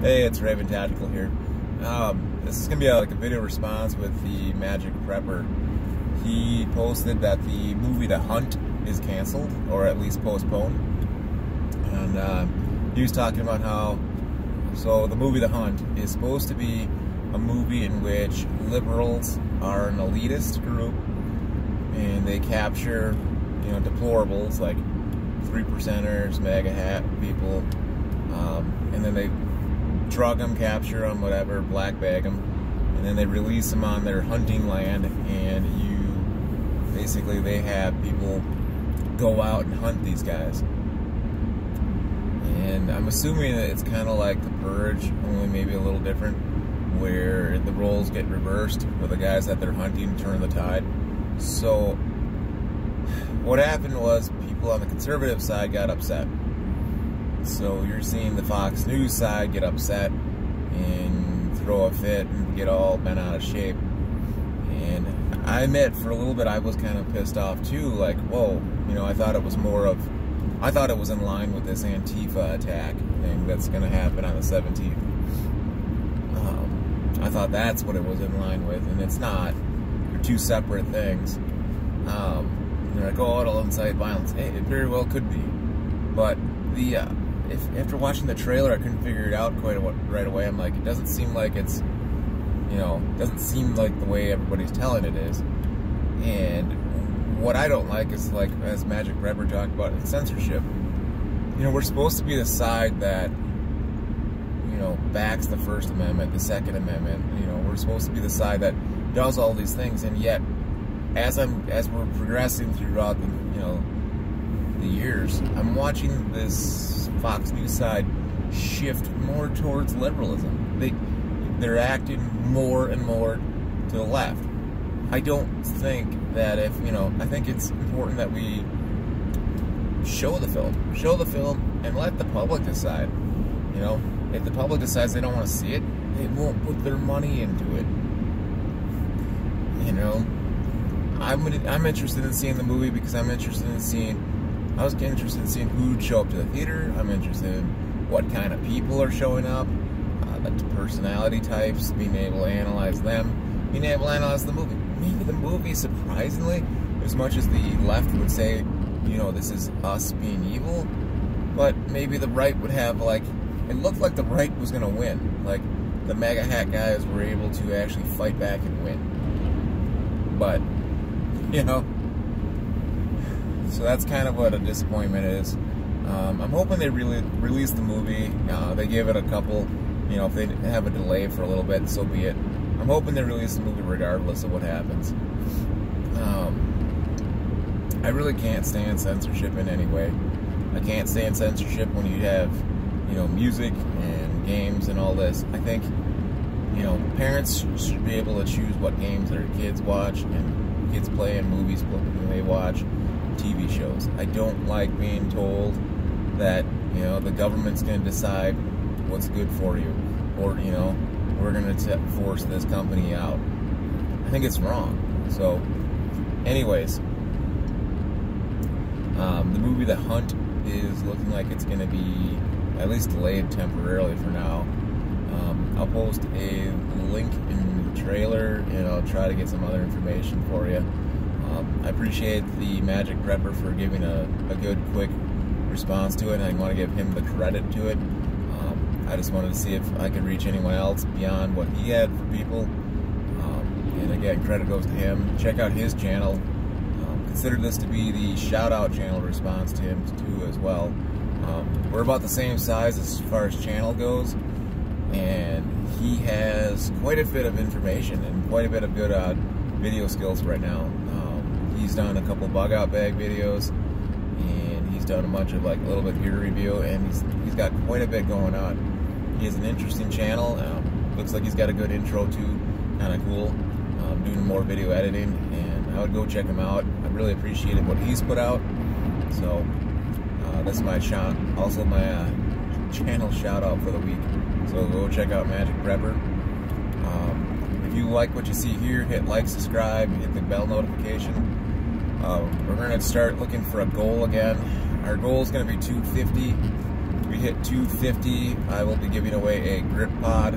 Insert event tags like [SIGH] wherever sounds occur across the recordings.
Hey, it's Raven Tactical here. Um, this is gonna be a, like a video response with the Magic Prepper. He posted that the movie The Hunt is canceled, or at least postponed. And uh, he was talking about how, so the movie The Hunt is supposed to be a movie in which liberals are an elitist group, and they capture, you know, deplorables like three percenters, MAGA hat people, um, and then they drug them, capture them, whatever, black bag them, and then they release them on their hunting land, and you basically they have people go out and hunt these guys. And I'm assuming that it's kind of like the Purge, only maybe a little different, where the roles get reversed, where the guys that they're hunting turn the tide. So, [SIGHS] what happened was people on the conservative side got upset so you're seeing the Fox News side get upset and throw a fit and get all bent out of shape. And I admit, for a little bit, I was kind of pissed off too. Like, whoa, you know, I thought it was more of, I thought it was in line with this Antifa attack thing that's going to happen on the 17th. Um, I thought that's what it was in line with, and it's not. They're two separate things. Um, they're like, oh, it'll incite violence. Hey, it very well could be. But the uh, if after watching the trailer, I couldn't figure it out quite right away. I'm like, it doesn't seem like it's, you know, doesn't seem like the way everybody's telling it is. And what I don't like is like, as Magic Prepper talked about, censorship. You know, we're supposed to be the side that, you know, backs the First Amendment, the Second Amendment. You know, we're supposed to be the side that does all these things, and yet, as I'm as we're progressing throughout the, you know, the years, I'm watching this Fox News side shift more towards liberalism. They they're acting more and more to the left. I don't think that if you know, I think it's important that we show the film, show the film, and let the public decide. You know, if the public decides they don't want to see it, they won't put their money into it. You know, I'm I'm interested in seeing the movie because I'm interested in seeing I was interested in seeing who'd show up to the theater. I'm interested in what kind of people are showing up, uh, the personality types, being able to analyze them, being able to analyze the movie. Maybe the movie, surprisingly, as much as the left would say, you know, this is us being evil, but maybe the right would have, like, it looked like the right was going to win. Like, the MAGA hat guys were able to actually fight back and win. But, [LAUGHS] you know, so that's kind of what a disappointment is. Um, I'm hoping they really release the movie. Uh, they gave it a couple, you know, if they have a delay for a little bit, so be it. I'm hoping they release the movie regardless of what happens. Um, I really can't stand censorship in any way. I can't stand censorship when you have, you know, music and games and all this. I think, you know, parents should be able to choose what games their kids watch and kids play and movies they watch TV shows. I don't like being told that, you know, the government's going to decide what's good for you or, you know, we're going to force this company out. I think it's wrong. So, anyways, um, the movie The Hunt is looking like it's going to be at least delayed temporarily for now. Um, I'll post a link in the trailer and I'll try to get some other information for you. Um, I appreciate the Magic Prepper for giving a, a good, quick response to it, and I want to give him the credit to it. Um, I just wanted to see if I could reach anyone else beyond what he had for people. Um, and again, credit goes to him. Check out his channel. Um, consider this to be the shout-out channel response to him, too, as well. Um, we're about the same size as far as channel goes, and he has quite a bit of information and quite a bit of good uh, video skills right now. He's done a couple bug out bag videos, and he's done a bunch of like a little bit gear review, and he's he's got quite a bit going on. He has an interesting channel. Um, looks like he's got a good intro too, kind of cool. Um, doing more video editing, and I would go check him out. I really appreciated what he's put out. So uh, that's my shot. Also my uh, channel shout out for the week. So go check out Magic Prepper. Um, if you like what you see here, hit like, subscribe, hit the bell notification. Uh, we're going to start looking for a goal again. Our goal is going to be 250. If We hit 250, I will be giving away a grip pod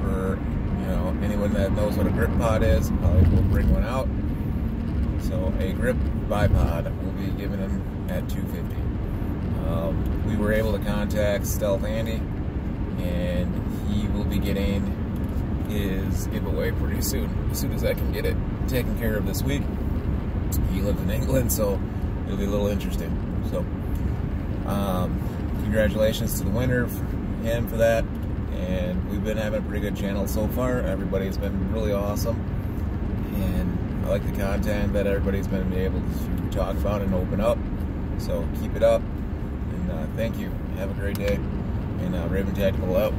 for you know anyone that knows what a grip pod is. I will bring one out. So a grip bipod will be given them at 250. Um, we were able to contact Stealth Andy, and he will be getting his giveaway pretty soon. As soon as I can get it taken care of this week. He lives in England, so it'll be a little interesting. So, um, congratulations to the winner, him for that. And we've been having a pretty good channel so far. Everybody's been really awesome. And I like the content that everybody's been able to talk about and open up. So keep it up. And uh, thank you. Have a great day. And uh, Raven Tactical out.